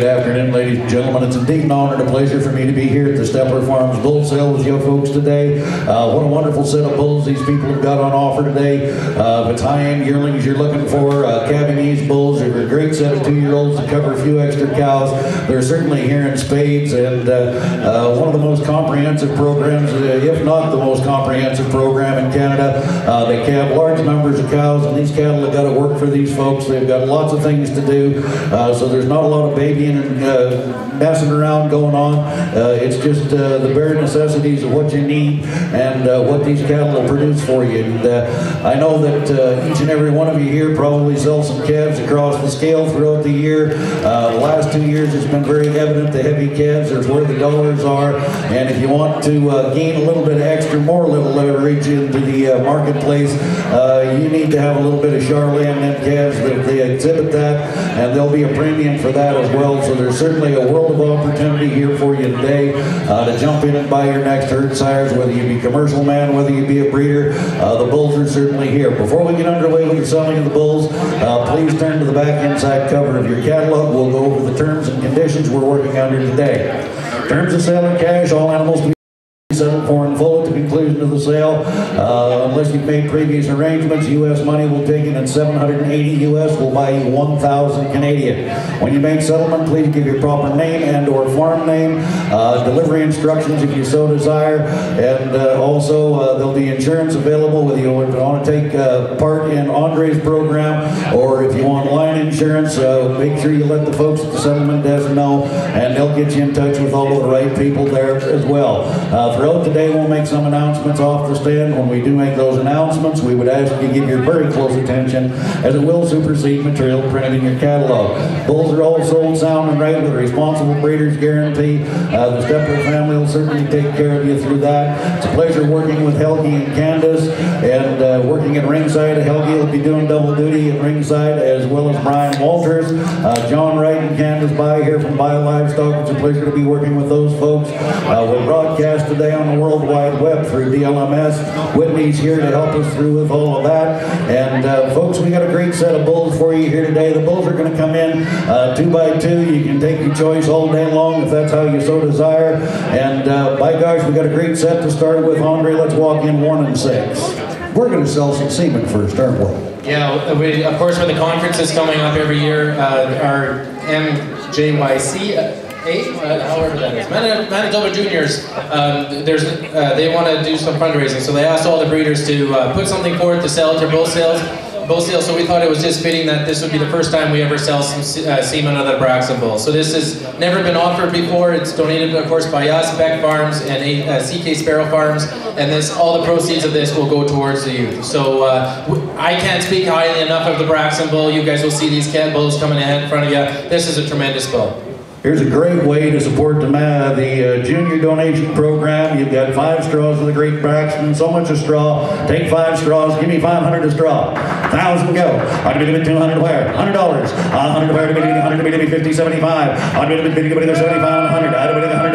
Good afternoon, ladies and gentlemen. It's indeed an honor and a pleasure for me to be here at the Steppler Farms Bull Sale with you folks today. Uh, what a wonderful set of bulls these people have got on offer today. Uh, high-end yearlings you're looking for, uh, calving ease bulls, they're a great set of two-year-olds to cover a few extra cows. They're certainly here in spades and uh, uh, one of the most comprehensive programs, uh, if not the most comprehensive program in Canada. Uh, they have large numbers of cows and these cattle have got to work for these folks. They've got lots of things to do, so there's not a lot of baby and uh, messing around going on. Uh, it's just uh, the bare necessities of what you need and uh, what these cattle will produce for you. And uh, I know that uh, each and every one of you here probably sell some calves across the scale throughout the year. The last two years it's been very evident the heavy calves are where the dollars are. And if you want to gain a little bit extra, more little leverage into the marketplace, you need to have a little bit of Charolais and calves that they exhibit that and there'll be a premium for that as well so there's certainly a world of opportunity here for you today uh, to jump in and buy your next herd sires, whether you be commercial man, whether you be a breeder. Uh, the bulls are certainly here. Before we get underway with the selling of the bulls, uh, please turn to the back inside cover of your catalog. We'll go over the terms and conditions we're working under today. Terms of sale and cash, all animals settled for in full at the conclusion of the sale. Uh, unless you've made previous arrangements, U.S. money will take it and 780 U.S. will buy you 1,000 Canadian. When you make settlement, please give your proper name and or farm name, uh, delivery instructions if you so desire, and uh, also uh, there'll be insurance available whether you if you want to take uh, part in Andre's program or if you want line insurance, uh, make sure you let the folks at the settlement desk know and they'll get you in touch with all of the right people there as well. throughout the day, we'll make some announcements off the stand. When we do make those announcements, we would ask you to give your very close attention as it will supersede material printed in your catalog. Bulls are all sold sound and right with a responsible breeder's guarantee. Uh, the Steppler family will certainly take care of you through that. It's a pleasure working with Helgi and Candace and uh, working at ringside. Helgi will be doing double duty at ringside as well as Brian Walters. Uh, John Wright and Candace By here from Bio Livestock. It's a pleasure to be working with those folks. Uh, we'll broadcast today on the World Wide Web through DLMS. Whitney's here to help us through with all of that. And uh, folks, we got a great set of bulls for you here today. The bulls are going to come in uh, two by two. You can take your choice all day long if that's how you so desire. And uh, by gosh, we got a great set to start with. Andre, let's walk in one and six. We're going to sell some semen first, aren't we? Yeah, we, of course, when the conference is coming up every year, uh, our MJYC eight, however that is, Manitoba Juniors, um, there's, uh, they want to do some fundraising, so they asked all the breeders to uh, put something forward to sell their bull sales. Bull sales, so we thought it was just fitting that this would be the first time we ever sell some uh, semen of the Braxton Bull. So this has never been offered before. It's donated, of course, by us, Beck Farms, and uh, CK Sparrow Farms, and this all the proceeds of this will go towards the youth. So uh, I can't speak highly enough of the Braxton Bull. You guys will see these cat bulls coming ahead in front of you. This is a tremendous bull. Here's a great way to support the, uh, the uh, junior donation program. You've got five straws of the Great Braxton, so much a straw. Take five straws, give me 500 a straw. Thousand go. I'd be giving 200 where? $100. Uh, 100 where to be 100 to be 50, 75. I'd be giving 75, 100. I'd be $100 on where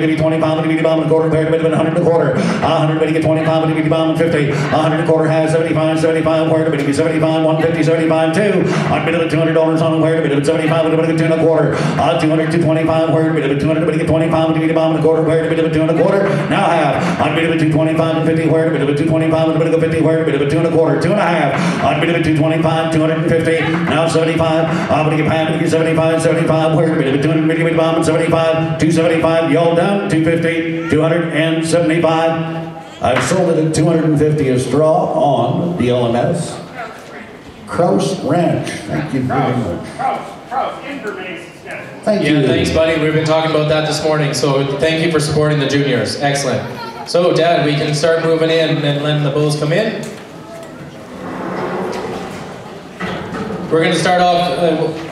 to be 20 pound to be bomb and a quarter, where to be 100 and a quarter. 100 to get 20 pound to be bomb and 50. 100 and a quarter has 75, 75 where to be 75, 150, 75, 2. I'd be giving $200 on where to be 75, to be 2 and a quarter. Uh, 200 to 25, where bit of 200, bit of 25, bit of a bomb and a quarter, where of a two and a quarter. Now half, on bit of a 225 and 50, where of a 225 and of a 50, where of a two and a quarter, two and a half, on bit of a 225, 250, now 75, I'm gonna get half, 75, 75, where bit of a 200, bit of a bomb and 75, 275, y'all done, 250, 275. I've sold it at 250 a straw on the LMS. Kraus Ranch. Thank you very much. Kraus, Kraus, Inverness. Thank yeah, thanks, buddy. We've been talking about that this morning, so thank you for supporting the juniors. Excellent. So, Dad, we can start moving in and letting the bulls come in. We're going to start off. Uh,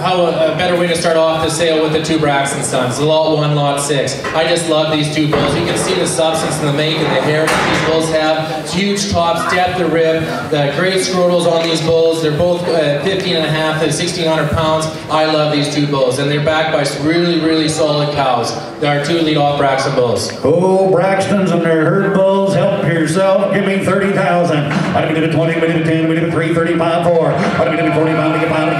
how a, better way to start off the sale with the two Braxton Sons, lot one, lot six. I just love these two bulls. You can see the substance and the make and the hair that these bulls have. Huge tops, depth of rib, the great scrotals on these bulls. They're both uh, 15 and a half to 1,600 pounds. I love these two bulls, and they're backed by really, really solid cows. There are two lead off Braxton bulls. Oh, Braxtons and their herd bulls, help yourself. Give me 30,000. I'd be to 20, maybe to 10, maybe to 3, 35, 4. I'd be to 45, maybe 5, maybe 55,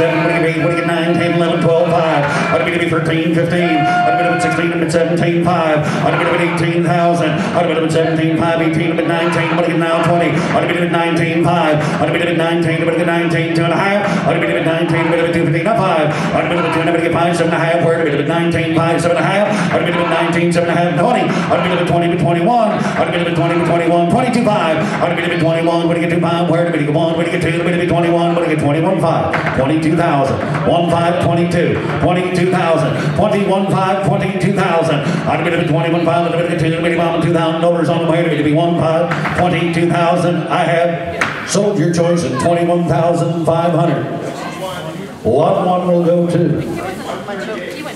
maybe 6,000 seven, 8, what do you get 9, 10, 11, 12, 5. I'd be 13, 15. I'd be 16, I'm at 17, 5. I'd be 18,000. I'd be 17, 5, 18, I'm at 19. What do you get now 20? I'd be 19, 5. I'd be 19, I'd be 19, 2 and a half. I'd be 19, I'd be 2, 15, not 5. I'd be 2, I'd be 5, 7 and a half. Where I'd be 19, 5, 7 and a half. I'd be 19, 7 and a half, 20. I'd be 20 to 21. I'd be 20 to 21, 22, 5. I'd be 21, what do you get 2, 5? Where did we get 1? What do you get 2? What do you get 21? What do you get 21, 5? 22,000. 1, 5, 22. 22,000. 21, 5, 22,000. I'd be 21, 5. I'd be 2, I'd be 2,000 dollars on the way to be 1, 5, 22,000. I have sold your choice at 21,500. Lot 1 will go to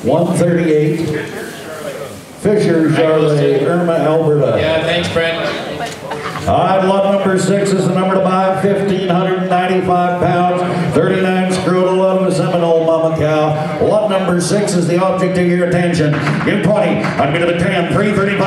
138. Fisher, Charolais, Irma, Alberta. Yeah, thanks, Brent. All right, lot number six is the number to buy, 1,595 pounds, 39 cow. Number six is the object of your attention. Give 20, I'm the 10, 335.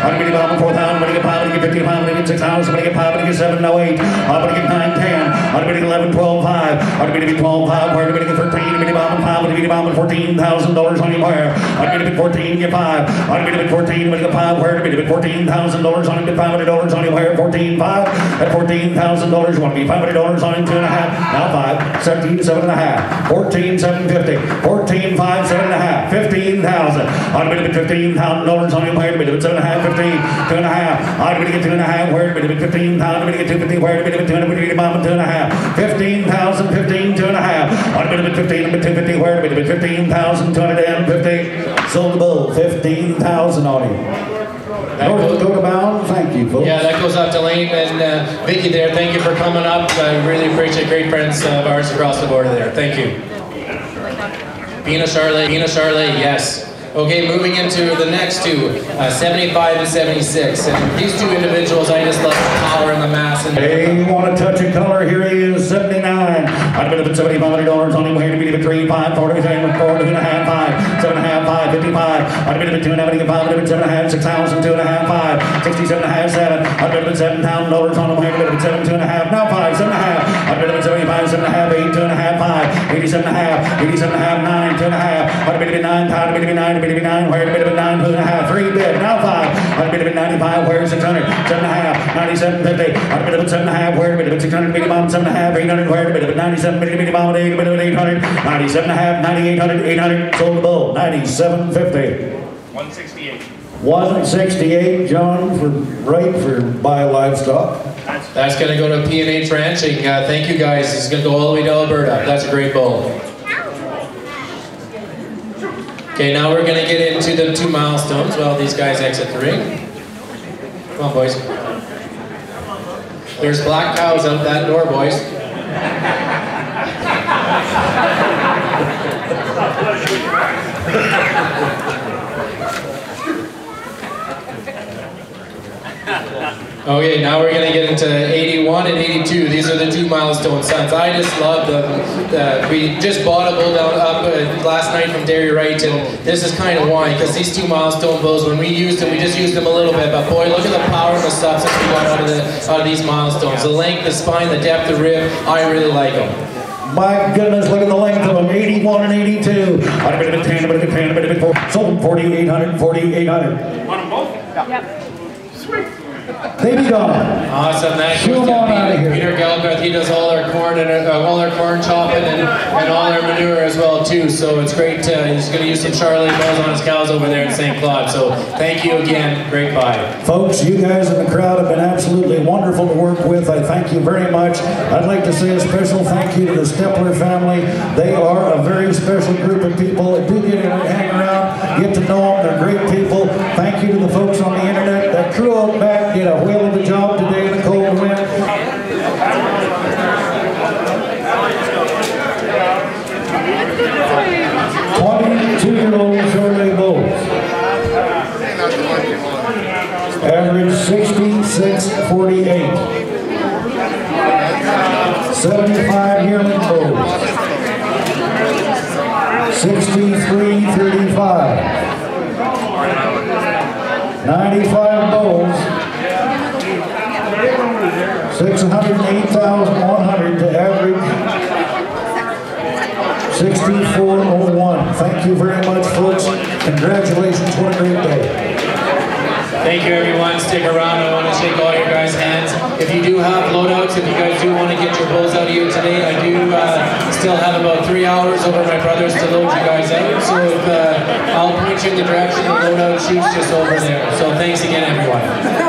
I'm going to get 4,000, I'm get 5, I'm going to get 50, I'm going to get 6,000, I'm going to get 5, I'm get 7, no 8. I'm get 9, 10. I'm get 11, 12, 5. I'm going to get 12, 5. Where I'm going to get 13, I'm to get 5, I'm to get 14,000 dollars on your wire. Get 14, get 5. I'm going to get 14, I'm going to get 5. Where get 14,000 dollars on it, get 500 dollars on your wire. 14, 5. At 14,000 dollars, you want to be 500 dollars on a half. Now 5. 17, 7 and a half. 14, 750. 14, 5, 7 and a half. 15,000. I'm going to get 15,000 dollars on your wire. I'm going to get 7 and a half. 15, 2 and a half. I'm going to get 2 and a half. Where I'm going to get 15,000. I'm going to get 250. Where I'm going to get 2 and a half. 2 and a half. 15,000, 15, 2 and a half. I'm going to get 15, I'm going to 250. Where I'm going to get 15,250. Sold the bull. 15,000 on him. North Dakota bound. Thank you, folks. Yeah, that goes out to Lane and uh, Vicky there. Thank you for coming up. I really appreciate great friends of ours across the border there. Thank you. Pina Charlotte, Pina Charlotte, yes. Okay, moving into the next two, uh, 75 and 76. And these two individuals, I just love the power and the mass. And Hey, you want to touch a color? Here he is, 79. I'd been up at $7,500 on him. Here to be the 3, 5, 40, 7, 4, 2 and a half, 5, 7 and a half, 5, 55. I'd been up at 2 and a half, 5, I'd been 7 and a half, 6,000, 2 and a half, 5, 67 and a half, 7. I'd been up at $7,000 on him. Here to be the 7, 2 and a half, now 5, 7 and a half. I'd been up at 75, 7 and a half, 8, 2 and a half, 5, 87 and a half, 87 and a half, 9, 2 and a half. I'd been at 9, pound, been at 9, I'd been at 9, where been at 9, 2 and a half, 3 bid, now 5. I'd been at 95, where 600, 7 and a half, 97, 50. I'd been at 7 and a half, where been at 600, bitty bomb, 7 and a half, 800, where been at 97, bitty bitty bomb, 8, bitty 800, 97 and a half, 9800, 800, sold the bull, 9750. 168. 168, John, for right for buy livestock. that's going to go to P&H Ranching. Uh, thank you guys. It's going to go all the way to Alberta. That's a great bull. Okay, now we're going to get into the two milestones while these guys exit the ring. Come on, boys. There's black cows out that door, boys. Okay, now we're gonna get into 81 and 82. These are the two milestone sons. I just love them. Uh, we just bought a bull down up uh, last night from Dairy Right, and this is kind of why, because these two milestone bulls, when we used them, we just used them a little bit, but boy, look at the power and the substance we got out of, the, out of these milestones. The length, the spine, the depth, the rib, I really like them. My goodness, look at the length of them. 81 and 82. I'd have been a 10, I'd have been a 10, I'd have been a 4. Sold them 4,800, 4,800. Want them both? They be gone. Awesome. That Shoo goes 'em to on outta here. Peter, Galbraith. He does all our corn and uh, all our corn chopping and, and all our manure as well too. So it's great. Uh, he's going to use some Charlie balls on his cows over there in St. Claude. So thank you again. Great buy. Folks, you guys in the crowd have been absolutely wonderful to work with. I thank you very much. I'd like to say a special thank you to the Steppler family. They are a very special group of people that do get to hang around, get to know them. They're great people. Thank you to the folks on the internet. That crew out back did a whale of a job today in the cold wind. Twenty-two-year-old Charolais Bulls. Average 6648. 75 yearling bulls. 6335. 95 bulls. 608,100 to average 6401. Thank you very much, folks. Congratulations. What a great day. Thank you, everyone. Stick around. I want to shake all your guys' hands. If you do have loadouts, if you guys do want to get your bulls out of here today, I do uh, still have about three hours over my brothers to load you guys out. So if, uh, I'll point you in the direction the loadout chutes just over there. So thanks again, everyone.